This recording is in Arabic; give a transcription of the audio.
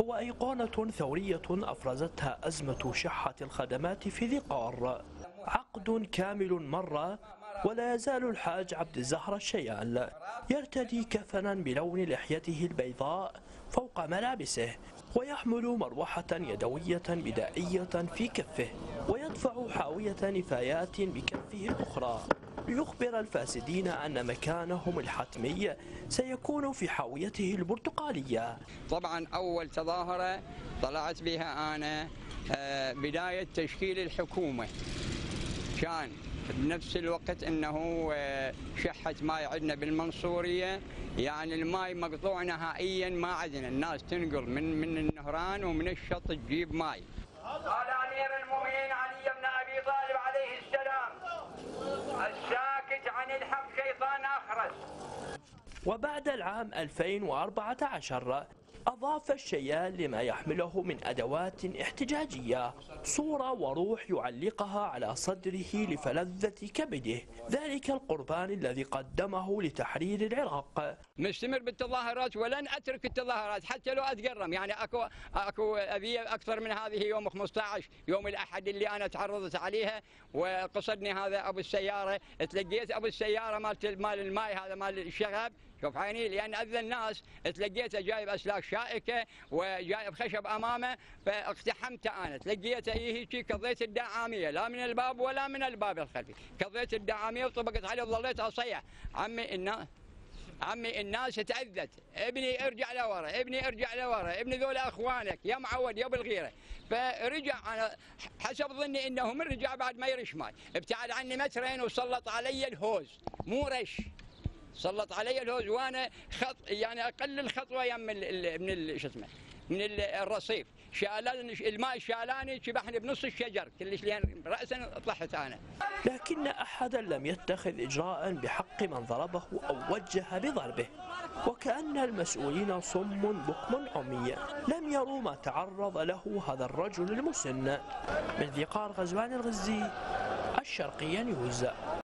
هو أيقونة ثورية أفرزتها أزمة شحة الخدمات في ذي قار. عقد كامل مر ولا يزال الحاج عبد الزهر الشيال يرتدي كفنا بلون لحيته البيضاء فوق ملابسه ويحمل مروحة يدوية بدائية في كفه ويدفع حاوية نفايات بكفه الأخرى. ليخبر الفاسدين أن مكانهم الحتمي سيكون في حاويته البرتقالية. طبعا أول تظاهرة طلعت بها أنا آه، بداية تشكيل الحكومة. كان بنفس الوقت إنه آه، شحة ماي عندنا بالمنصورية. يعني الماي مقطوع نهائيا ما عندنا. الناس تنقل من من النهران ومن الشط تجيب ماي. قال أمير المؤمنين علي بن أبي طالب عليه السلام الساكت عن الحق شيطان أخرس. وبعد العام 2014 أضاف الشيال لما يحمله من أدوات احتجاجية. صورة وروح يعلقها على صدره لفلذة كبده. ذلك القربان الذي قدمه لتحرير العراق. مستمر بالتظاهرات ولن أترك التظاهرات حتى لو أتقرم. يعني اكو أكو اذيه أكثر من هذه يوم 15 يوم الأحد اللي أنا تعرضت عليها وقصدني هذا أبو السيارة. تلقيت أبو السيارة مال مال الماي هذا مال الشغب شوف عيني لأن أذى الناس تلقيته جايب أسلاك شائكة وجايب خشب أمامه فاقتحمته أنا. تلقيته هيك؟ كضيت الدعامية لا من الباب ولا من الباب الخلفي. كضيت الدعامية وطبقت عليه وظليت اصيح عمي الناس عمي الناس تأذت. ابني ارجع لورا ابني ارجع لورا ابني ذول أخوانك يا معود يا بالغيرة. فرجع أنا حسب ظني إنه من رجع بعد ما يرش ماي. ابتعد عني مترين وسلط علي ال hose. مو رش. سلط علي ال hose وأنا خط يعني أقل الخطوة يم من ال- من ال- شو اسمه من ال- الرصيف. شالان الماء شالاني شبحني بنص الشجر كلش لين راسا طلعت أنا. لكن أحدا لم يتخذ إجراء بحق من ضربه أو وجه بضربه وكأن المسؤولين صم بكم عمي. لم يروا ما تعرض له هذا الرجل المسن. من ذي قار غزوان الغزي الشرقية نيوز.